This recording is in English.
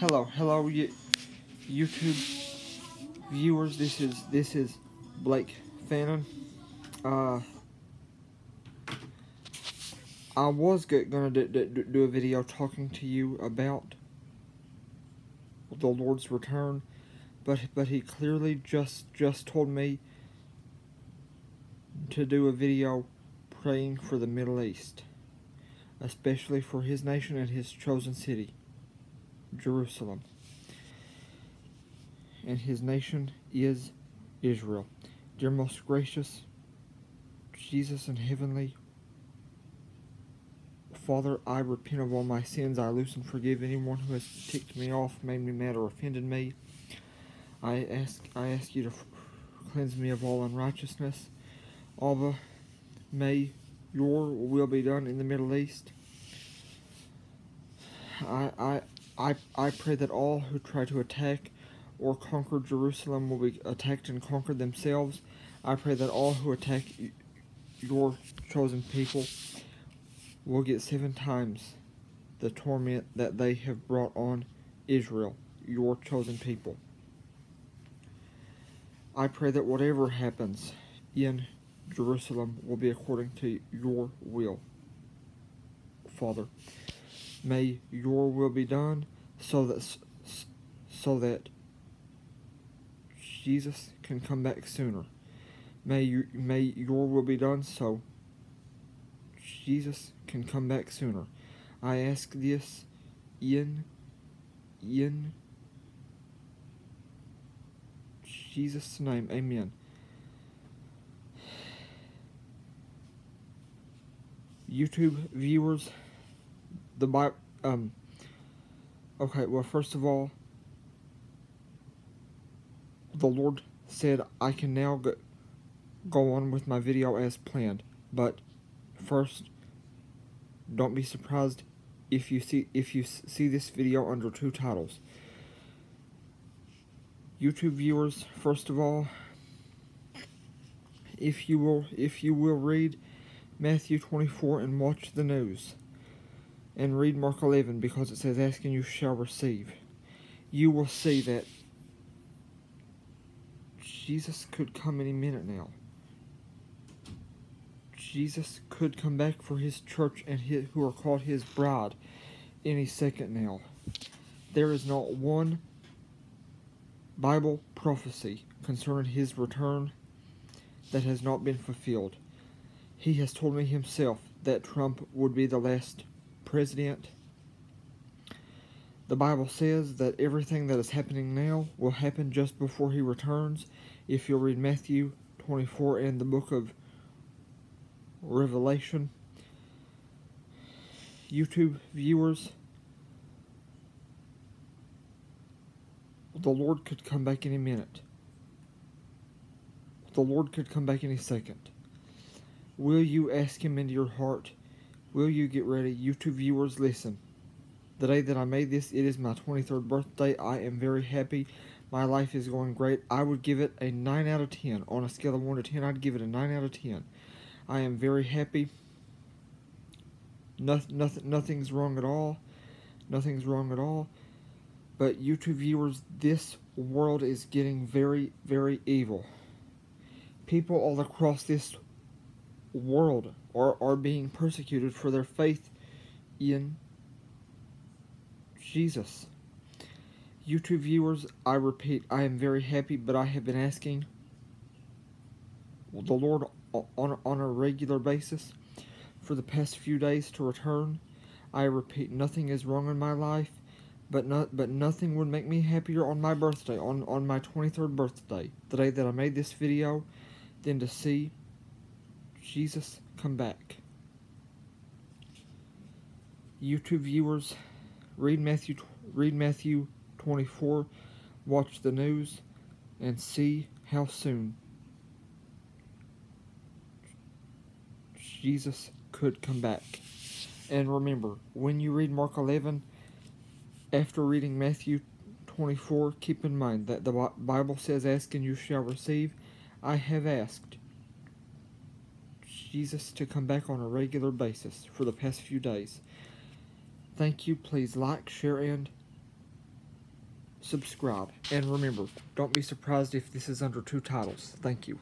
Hello, hello, YouTube viewers. This is this is Blake Fannin. Uh, I was gonna do, do, do a video talking to you about the Lord's return, but but he clearly just just told me to do a video praying for the Middle East, especially for his nation and his chosen city. Jerusalem. And his nation is Israel. Dear most gracious Jesus and heavenly Father, I repent of all my sins. I loose and forgive anyone who has ticked me off, made me mad, or offended me. I ask, I ask you to cleanse me of all unrighteousness. Abba, may your will be done in the Middle East. I, I, I, I pray that all who try to attack or conquer Jerusalem will be attacked and conquered themselves. I pray that all who attack your chosen people will get seven times the torment that they have brought on Israel, your chosen people. I pray that whatever happens in Jerusalem will be according to your will, Father. May your will be done so that so that Jesus can come back sooner. May you may your will be done so Jesus can come back sooner. I ask this in in Jesus' name. Amen. YouTube viewers, the Bible, um, okay, well, first of all, the Lord said I can now go, go on with my video as planned, but first, don't be surprised if you see if you see this video under two titles. YouTube viewers, first of all, if you will if you will read Matthew 24 and watch the news. And read Mark 11 because it says, Ask and you shall receive. You will see that Jesus could come any minute now. Jesus could come back for his church and his, who are called his bride any second now. There is not one Bible prophecy concerning his return that has not been fulfilled. He has told me himself that Trump would be the last president. The Bible says that everything that is happening now will happen just before he returns. If you'll read Matthew 24 and the book of Revelation, YouTube viewers, the Lord could come back any minute. The Lord could come back any second. Will you ask Him into your heart? Will you get ready? YouTube viewers, listen. The day that I made this, it is my 23rd birthday. I am very happy. My life is going great. I would give it a 9 out of 10. On a scale of 1 to 10, I'd give it a 9 out of 10. I am very happy. Nothing, nothing, nothing's wrong at all. Nothing's wrong at all. But YouTube viewers, this world is getting very, very evil. People all across this world are, are being persecuted for their faith in Jesus. YouTube viewers, I repeat, I am very happy, but I have been asking the Lord on, on a regular basis for the past few days to return. I repeat, nothing is wrong in my life, but not, but nothing would make me happier on my birthday, on, on my 23rd birthday, the day that I made this video, than to see Jesus come back. YouTube viewers, read Matthew read Matthew 24, watch the news, and see how soon Jesus could come back. And remember, when you read Mark 11, after reading Matthew 24, keep in mind that the Bible says, Ask and you shall receive. I have asked Jesus to come back on a regular basis for the past few days. Thank you. Please like, share, and subscribe, and remember, don't be surprised if this is under two titles. Thank you.